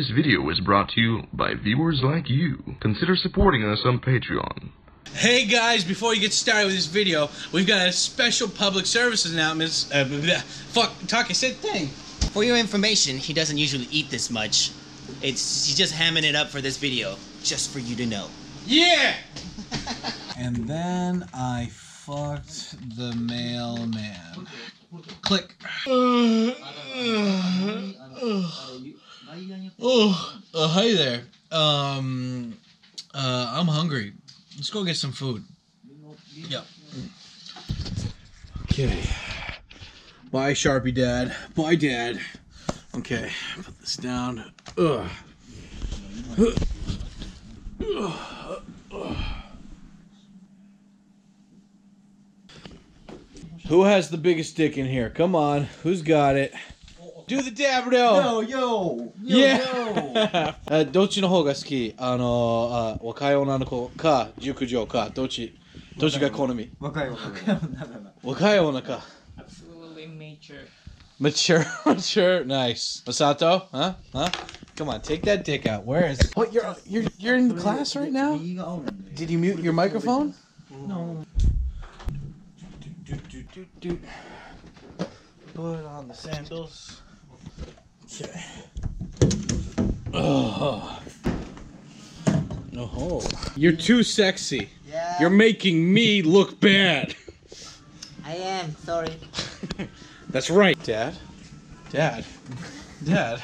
This video is brought to you by viewers like you. Consider supporting us on Patreon. Hey guys, before you get started with this video, we've got a special public service announcement. Uh, fuck, talk, I said thing. For your information, he doesn't usually eat this much. It's he's just hamming it up for this video, just for you to know. Yeah! and then I fucked the mailman. Click. Oh, uh, hi there. Um, uh, I'm hungry. Let's go get some food. Yep. Okay. Bye, Sharpie Dad. Bye, Dad. Okay, put this down. Ugh. Who has the biggest dick in here? Come on. Who's got it? Do the dab, Yo, no. yo, yo, Yeah. あどっちの方が好きあのあ若い女の子か熟女かどっちどっちが好み若い若い若い女だな。若い女か Absolutely mature. Mature, mature, nice. Masato, huh? Huh? Come on, take that dick out. Where is it? What? You're you're you're in class right now? 右が青なんだよ Did you mute your microphone? No. Put on the sandals. Okay. Oh. Oh. You're too sexy. Yeah. You're making me look bad. I am sorry. That's right, Dad. Dad. Dad.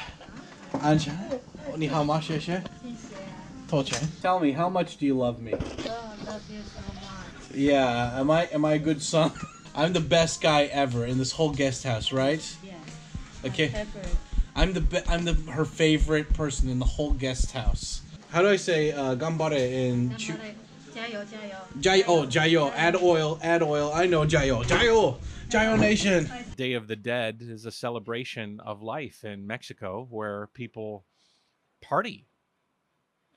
Anja, ni how much is it? Toche. Tell me, how much do you love me? Oh, I love you so much. Yeah, am I am I a good son? I'm the best guy ever in this whole guest house, right? Yes. Okay. I'm the be- I'm the her favorite person in the whole guest house. How do I say uh, gambare in? Chu- Jayo, jayo. Jayo, oh, jayo. Add oil, add oil. I know jayo. Jayo. Jayo Nation. Day of the Dead is a celebration of life in Mexico where people party.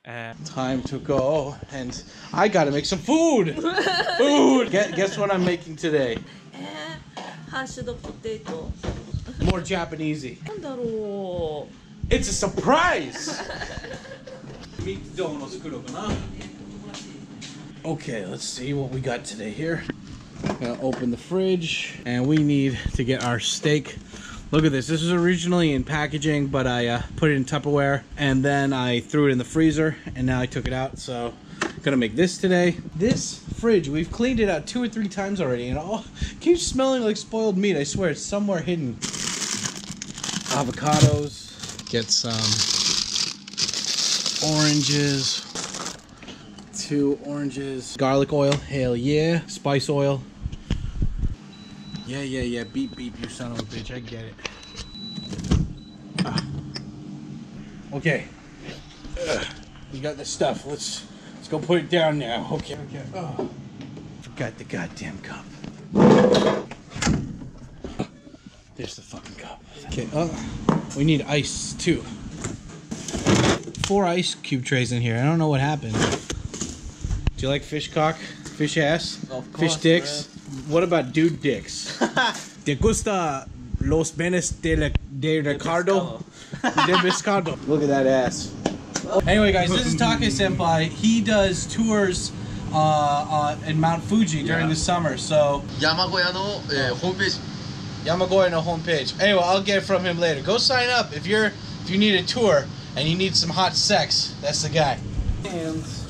And Time to go, and I gotta make some food. food. Guess, what I'm making today? Eh, hash potato more Japanesey. It's a surprise! Okay, let's see what we got today here. Gonna open the fridge and we need to get our steak. Look at this, this was originally in packaging, but I uh, put it in Tupperware and then I threw it in the freezer and now I took it out, so gonna make this today. This fridge, we've cleaned it out two or three times already and it all keeps smelling like spoiled meat. I swear it's somewhere hidden. Avocados. Get some oranges two oranges, garlic oil, hell yeah, spice oil. Yeah, yeah, yeah, beep, beep, you son of a bitch, I get it. Ah. Okay, Ugh. we got the stuff. Let's let's go put it down now. Okay, okay. Oh, forgot the goddamn cup. There's the fucking cup. Okay, oh, we need ice too. Four ice cube trays in here. I don't know what happened. Do you like fish cock? Fish ass? Of course, fish dicks? Bro. What about dude dicks? ¿Te gusta los penes de, la, de Ricardo? de Biscardo. Look at that ass. Anyway, guys, this is Take Senpai. He does tours uh, uh, in Mount Fuji during yeah. the summer, so... Yamagoya no, eh, homepage Yamagoya no homepage. Anyway, I'll get it from him later. Go sign up if you're if you need a tour and you need some hot sex. That's the guy. Hands.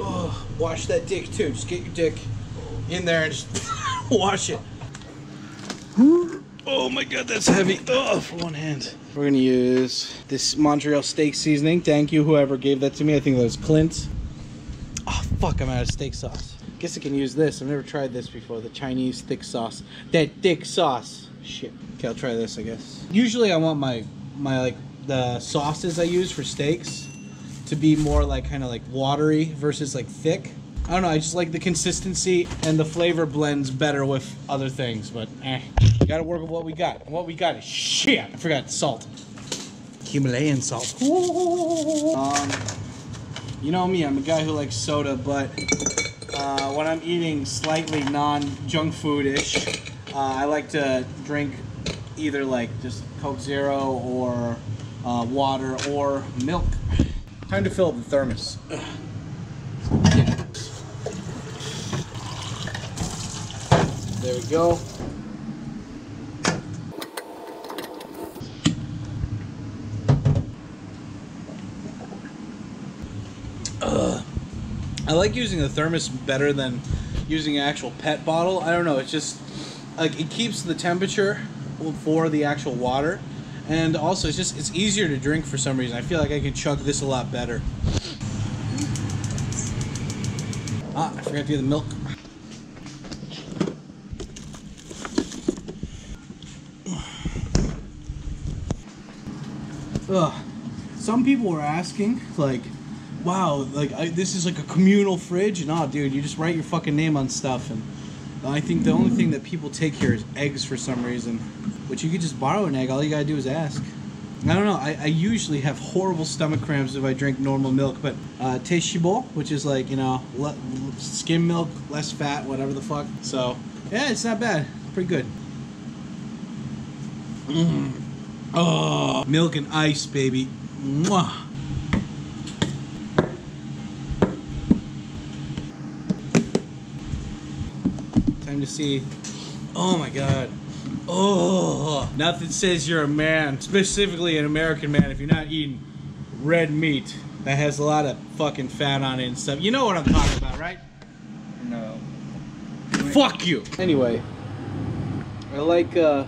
oh, wash that dick too. Just get your dick in there and just wash it. Oh my god, that's heavy. Oh, for one hand. We're gonna use this Montreal steak seasoning. Thank you, whoever gave that to me. I think that was Clint. Oh, ah, fuck, I'm out of steak sauce. Guess I can use this. I've never tried this before. The Chinese thick sauce. That thick sauce. Shit. Okay, I'll try this. I guess. Usually, I want my my like the sauces I use for steaks to be more like kind of like watery versus like thick. I don't know. I just like the consistency and the flavor blends better with other things. But eh, gotta work with what we got. And what we got is shit. I forgot salt. Himalayan salt. Um, you know me. I'm a guy who likes soda, but uh, when I'm eating slightly non-junk food-ish, uh, I like to drink either like just Coke Zero or uh, water or milk. Time to fill up the thermos. There we go. Ugh. I like using a thermos better than using an actual pet bottle. I don't know. It's just like it keeps the temperature for the actual water, and also it's just it's easier to drink for some reason. I feel like I can chug this a lot better. Ah, I forgot to do the milk. Ugh. Some people were asking, like, wow, like I, this is like a communal fridge. and No, dude, you just write your fucking name on stuff, and I think the only thing that people take here is eggs for some reason. Which you could just borrow an egg. All you gotta do is ask. I don't know. I, I usually have horrible stomach cramps if I drink normal milk, but uh, which is like you know le- skim milk, less fat, whatever the fuck. So yeah, it's not bad. Pretty good. Mm. Oh, milk and ice, baby. Mwah. To see. Oh my god. Oh, nothing says you're a man, specifically an American man, if you're not eating red meat that has a lot of fucking fat on it and stuff. You know what I'm talking about, right? No. Fuck you. Anyway, I like uh,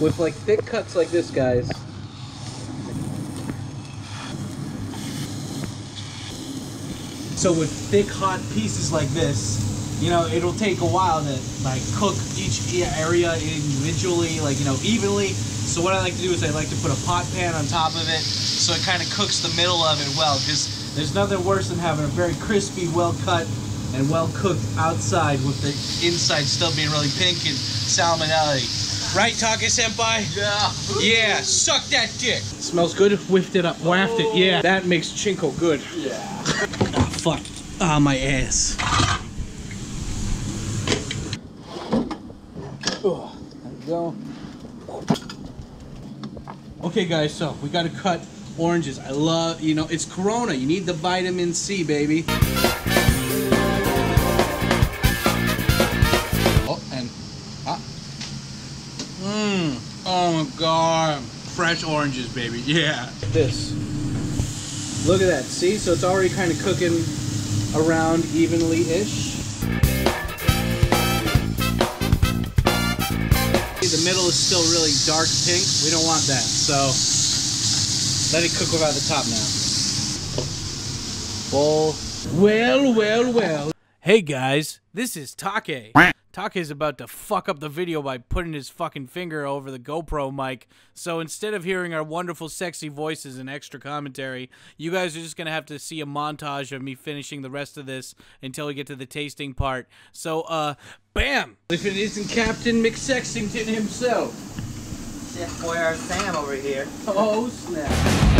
with like thick cuts like this, guys. So with thick, hot pieces like this, you know, it'll take a while to like cook each area individually, like you know, evenly. So what I like to do is I like to put a pot pan on top of it, so it kind of cooks the middle of it well. Because there's nothing worse than having a very crispy, well cut, and well cooked outside with the inside still being really pink and salmonella. Right, Taka Senpai? Yeah. Yeah, suck that dick. Smells good. Whiffed it up, waft it. Yeah, that makes Chinko good. Yeah. Oh, fuck. Ah, my ass. Oh, go. Okay, guys, so we gotta cut oranges. I love, you know, it's Corona. You need the vitamin C, baby. Oh, and ah. Mmm. Oh my god. Fresh oranges, baby. Yeah. This. Look at that. See? So it's already kind of cooking around evenly-ish. Middle is still really dark pink. We don't want that. So let it cook without the top now. Full. Well, well, well. Hey guys, this is Take. Take is about to fuck up the video by putting his fucking finger over the GoPro mic. So instead of hearing our wonderful, sexy voices and extra commentary, you guys are just gonna have to see a montage of me finishing the rest of this until we get to the tasting part. So, uh, bam! If it isn't Captain McSexington himself. Chef Boyard Sam over here. Oh snap!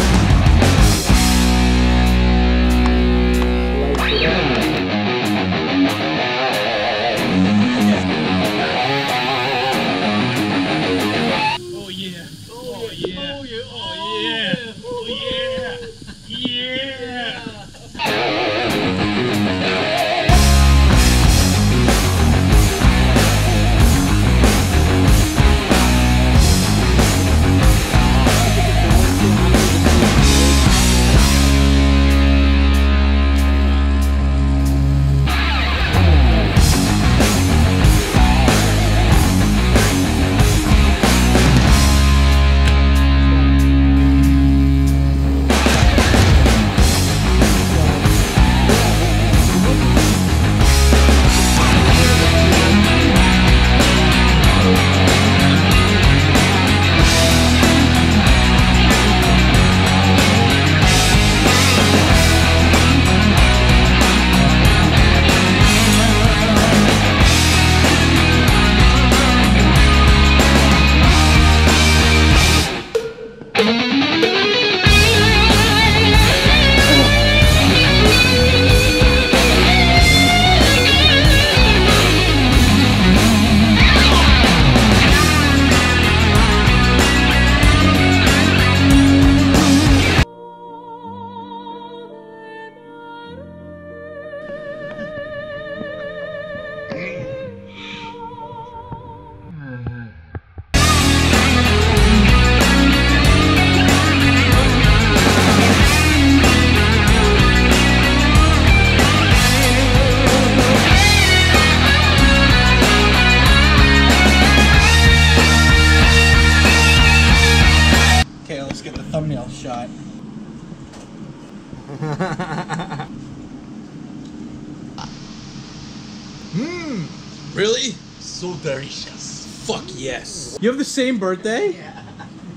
Hmm. Really? So delicious. Fuck yes. You have the same birthday? Yeah.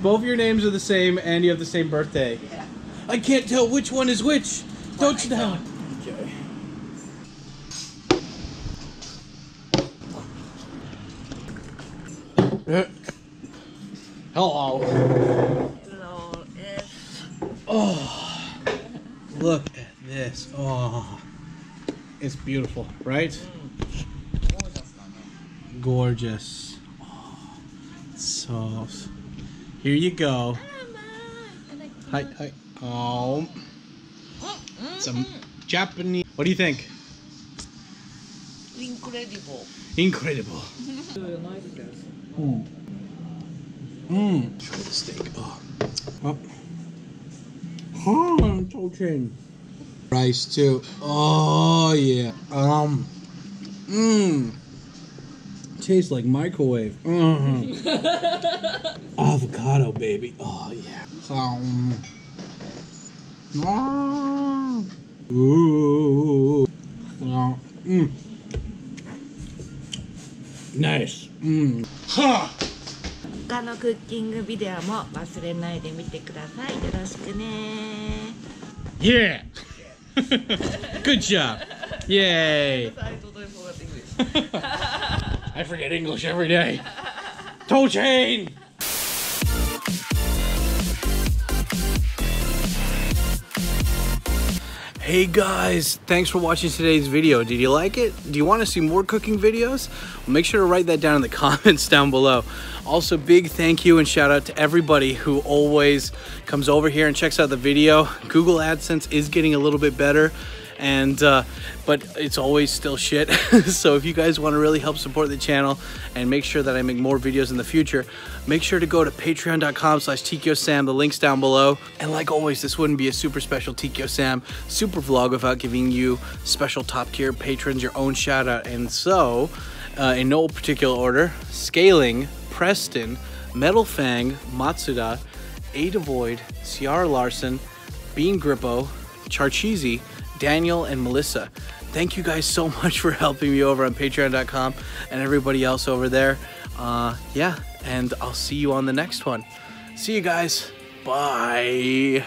Both your names are the same and you have the same birthday. Yeah. I can't tell which one is which. Don't you know? Okay. Hello. Hello. Yes. Oh, look at this. Oh, it's beautiful, right? Mm. Gorgeous. Oh, so, here you go. Hi, hi. Oh, some Japanese. What do you think? Incredible. Incredible. Mmm. Mmm. Try the steak. Oh. Oh. Hmm, oh, touching. Rice too. Oh yeah. Um. Mmm. Tastes like microwave. Mhm. Avocado, baby. Oh yeah. Um. Ah. Ooh. Oh. Mm. Nice. Mm. Ha. 他のクッキングビデオも忘れないで見てください。よろしくね。Yeah. Good job. Yay. I forget English every day. Toe chain. Hey guys, thanks for watching today's video. Did you like it? Do you want to see more cooking videos? Well, make sure to write that down in the comments down below. Also, big thank you and shout out to everybody who always comes over here and checks out the video. Google AdSense is getting a little bit better and uh, but it's always still shit. So if you guys want to really help support the channel and make sure that I make more videos in the future make sure to go to patreon.com slash Sam. the links down below. And like always this wouldn't be a super special Tokyo Sam super vlog without giving you special top tier patrons your own shout out and so uh, in no particular order scaling Preston Metal Fang Matsuda Ada Void Ciara Larson Bean Grippo Charcheesy Daniel and Melissa. Thank you guys so much for helping me over on patreon.com and everybody else over there. Uh, yeah, and I'll see you on the next one. See you guys. Bye.